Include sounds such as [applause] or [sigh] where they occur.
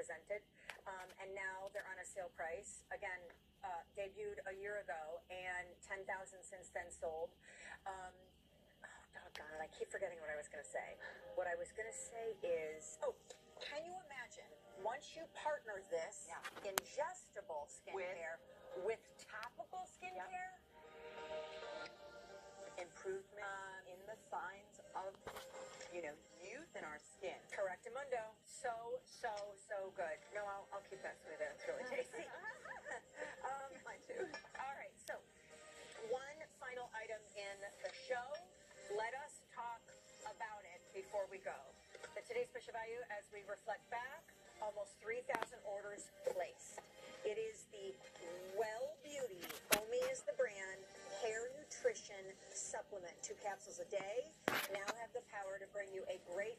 presented. Um, and now they're on a sale price. Again, uh, debuted a year ago and 10,000 since then sold. Um, oh, doggone it, I keep forgetting what I was going to say. What I was going to say is, oh, can you imagine once you partner this Yeah. ingestible skincare with, Keep that smooth. It's really tasty. [laughs] um, Mine too. all right. So, one final item in the show. Let us talk about it before we go. The today's special value, as we reflect back, almost 3,000 orders placed. It is the Well Beauty, Omi is the brand, hair nutrition supplement. Two capsules a day now have the power to bring you a great